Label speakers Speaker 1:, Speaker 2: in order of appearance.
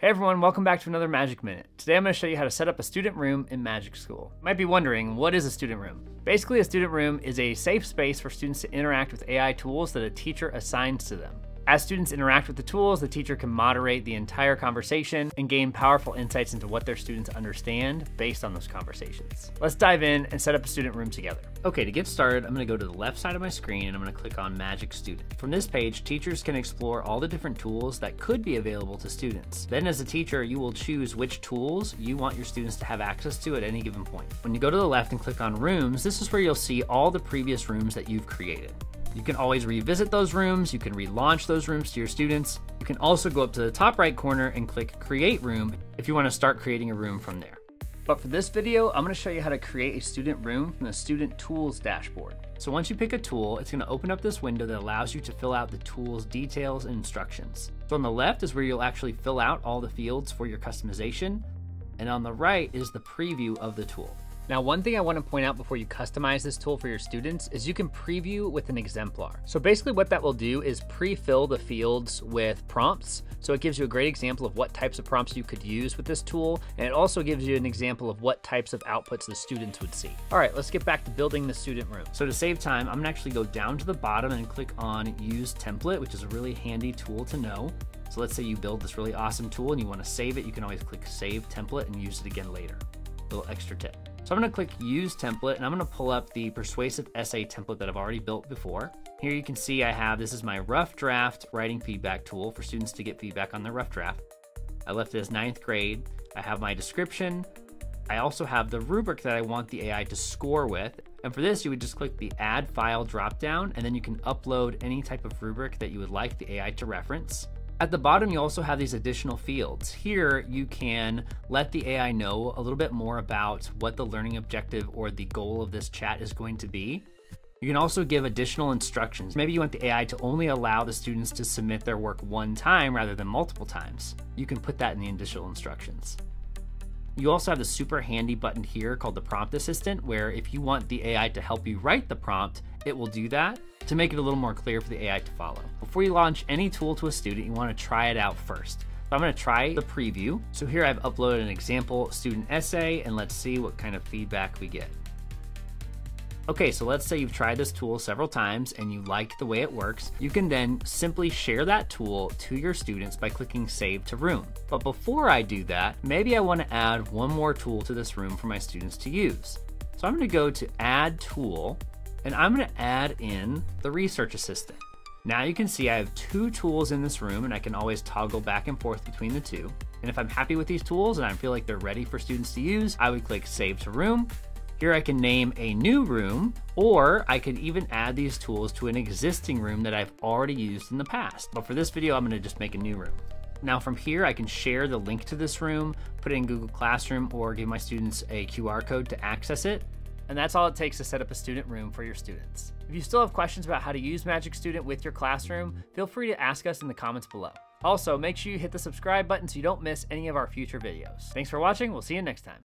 Speaker 1: Hey everyone, welcome back to another Magic Minute. Today I'm going to show you how to set up a student room in Magic School. You might be wondering, what is a student room? Basically, a student room is a safe space for students to interact with AI tools that a teacher assigns to them. As students interact with the tools, the teacher can moderate the entire conversation and gain powerful insights into what their students understand based on those conversations. Let's dive in and set up a student room together. Okay, to get started, I'm gonna go to the left side of my screen and I'm gonna click on Magic Student. From this page, teachers can explore all the different tools that could be available to students. Then as a teacher, you will choose which tools you want your students to have access to at any given point. When you go to the left and click on Rooms, this is where you'll see all the previous rooms that you've created. You can always revisit those rooms, you can relaunch those rooms to your students. You can also go up to the top right corner and click Create Room if you want to start creating a room from there. But for this video, I'm going to show you how to create a student room from the Student Tools dashboard. So once you pick a tool, it's going to open up this window that allows you to fill out the tool's details and instructions. So on the left is where you'll actually fill out all the fields for your customization, and on the right is the preview of the tool. Now, one thing I want to point out before you customize this tool for your students is you can preview with an exemplar. So basically what that will do is pre-fill the fields with prompts. So it gives you a great example of what types of prompts you could use with this tool. And it also gives you an example of what types of outputs the students would see. All right, let's get back to building the student room. So to save time, I'm gonna actually go down to the bottom and click on use template, which is a really handy tool to know. So let's say you build this really awesome tool and you wanna save it, you can always click save template and use it again later. Little extra tip. So I'm gonna click use template and I'm gonna pull up the persuasive essay template that I've already built before. Here you can see I have, this is my rough draft writing feedback tool for students to get feedback on their rough draft. I left it as ninth grade. I have my description. I also have the rubric that I want the AI to score with. And for this, you would just click the add file dropdown and then you can upload any type of rubric that you would like the AI to reference. At the bottom, you also have these additional fields. Here, you can let the AI know a little bit more about what the learning objective or the goal of this chat is going to be. You can also give additional instructions. Maybe you want the AI to only allow the students to submit their work one time rather than multiple times. You can put that in the additional instructions. You also have the super handy button here called the prompt assistant, where if you want the AI to help you write the prompt, it will do that to make it a little more clear for the AI to follow. Before you launch any tool to a student, you wanna try it out first. So I'm gonna try the preview. So here I've uploaded an example student essay and let's see what kind of feedback we get. Okay, so let's say you've tried this tool several times and you like the way it works. You can then simply share that tool to your students by clicking Save to Room. But before I do that, maybe I wanna add one more tool to this room for my students to use. So I'm gonna go to Add Tool, and I'm gonna add in the Research Assistant. Now you can see I have two tools in this room and I can always toggle back and forth between the two. And if I'm happy with these tools and I feel like they're ready for students to use, I would click Save to Room here I can name a new room, or I could even add these tools to an existing room that I've already used in the past. But for this video, I'm gonna just make a new room. Now from here, I can share the link to this room, put it in Google Classroom, or give my students a QR code to access it. And that's all it takes to set up a student room for your students. If you still have questions about how to use Magic Student with your classroom, feel free to ask us in the comments below. Also, make sure you hit the subscribe button so you don't miss any of our future videos. Thanks for watching, we'll see you next time.